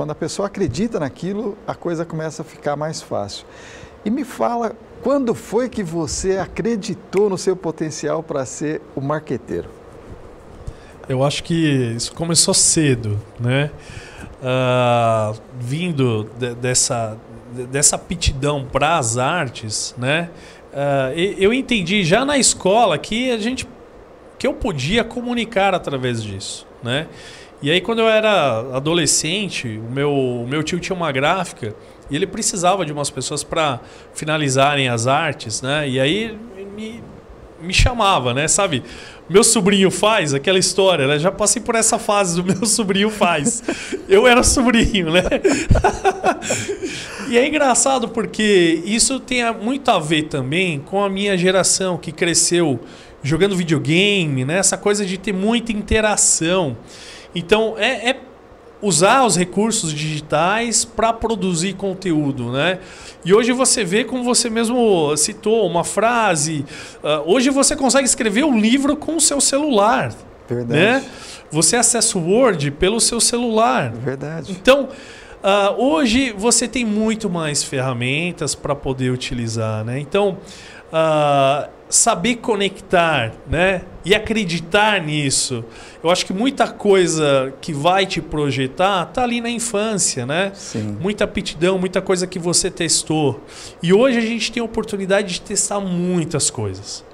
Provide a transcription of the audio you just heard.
Quando a pessoa acredita naquilo, a coisa começa a ficar mais fácil. E me fala, quando foi que você acreditou no seu potencial para ser o marqueteiro? Eu acho que isso começou cedo, né? Uh, vindo de, dessa, de, dessa aptidão para as artes, né? Uh, eu entendi já na escola que a gente que eu podia comunicar através disso, né? E aí quando eu era adolescente, o meu, o meu tio tinha uma gráfica e ele precisava de umas pessoas para finalizarem as artes, né? E aí me, me chamava, né? Sabe? Meu sobrinho faz aquela história, né? Já passei por essa fase do meu sobrinho faz. Eu era sobrinho, né? e é engraçado porque isso tem muito a ver também com a minha geração que cresceu jogando videogame, né? Essa coisa de ter muita interação. Então, é, é usar os recursos digitais para produzir conteúdo, né? E hoje você vê, como você mesmo citou, uma frase. Uh, hoje você consegue escrever um livro com o seu celular. Verdade. Né? Você acessa o Word pelo seu celular. Verdade. Então, uh, hoje você tem muito mais ferramentas para poder utilizar, né? Então, uh, saber conectar, né? E acreditar nisso. Eu acho que muita coisa que vai te projetar tá ali na infância, né? Sim. Muita aptidão, muita coisa que você testou. E hoje a gente tem a oportunidade de testar muitas coisas.